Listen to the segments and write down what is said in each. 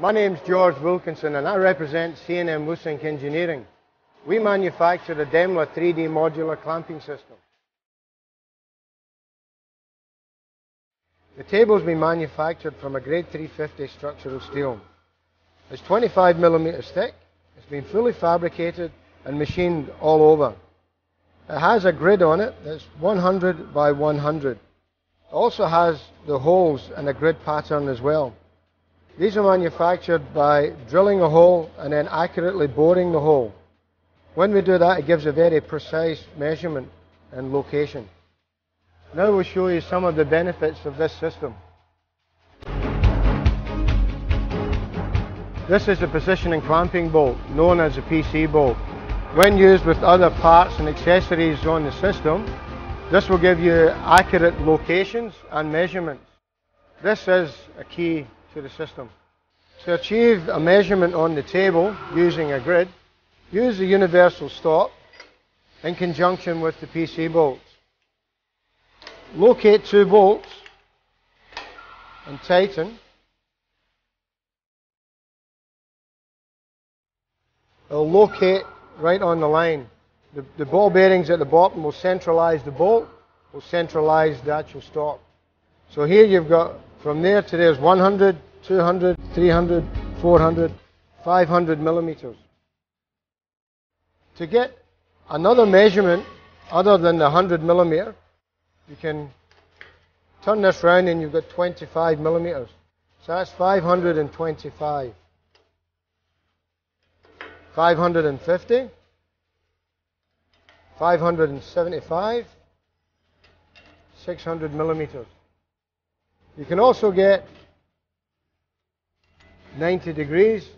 My name's George Wilkinson and I represent C&M Loosink Engineering. We manufacture the Demmeler 3D modular clamping system. The table's been manufactured from a grade 350 structural steel. It's 25 millimeters thick. It's been fully fabricated and machined all over. It has a grid on it that's 100 by 100. It also has the holes and a grid pattern as well. These are manufactured by drilling a hole and then accurately boring the hole. When we do that, it gives a very precise measurement and location. Now we'll show you some of the benefits of this system. This is a positioning clamping bolt, known as a PC bolt. When used with other parts and accessories on the system, this will give you accurate locations and measurements. This is a key to the system. To achieve a measurement on the table using a grid, use the universal stop in conjunction with the PC bolts. Locate two bolts and tighten. It'll locate right on the line. The, the ball bearings at the bottom will centralize the bolt, will centralize the actual stop. So here you've got from there to there is 100, 200, 300, 400, 500 millimeters. To get another measurement other than the 100 millimeter, you can turn this round and you've got 25 millimeters. So that's 525. 550. 575. 600 millimeters. You can also get 90 degrees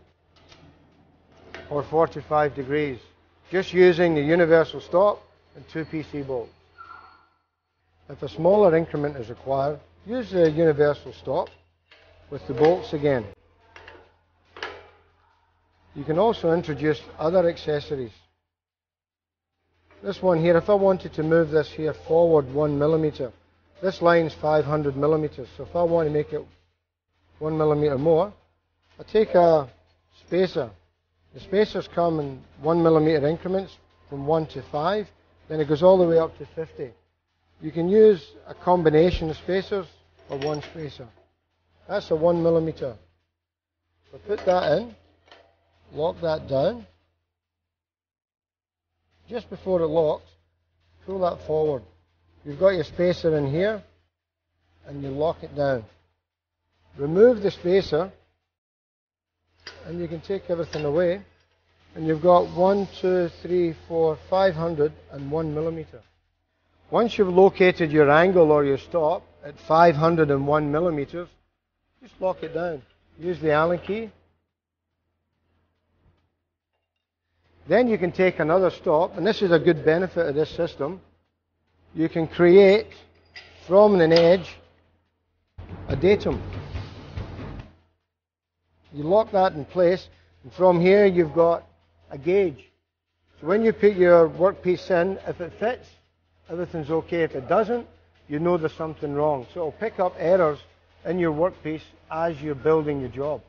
or 45 degrees just using the universal stop and two PC bolts. If a smaller increment is required, use the universal stop with the bolts again. You can also introduce other accessories. This one here, if I wanted to move this here forward one millimeter, this line's 500 millimeters. So if I want to make it one millimeter more, I take a spacer. The spacers come in one millimeter increments from one to five. Then it goes all the way up to 50. You can use a combination of spacers or one spacer. That's a one millimeter. So put that in, lock that down. Just before it locks, pull that forward. You've got your spacer in here, and you lock it down. Remove the spacer, and you can take everything away, and you've got one, two, three, four, five hundred and one millimeter. Once you've located your angle or your stop at 501 millimeters, just lock it down. Use the Allen key. Then you can take another stop, and this is a good benefit of this system you can create from an edge a datum. You lock that in place, and from here you've got a gauge. So when you put your workpiece in, if it fits, everything's okay. If it doesn't, you know there's something wrong. So it'll pick up errors in your workpiece as you're building your job.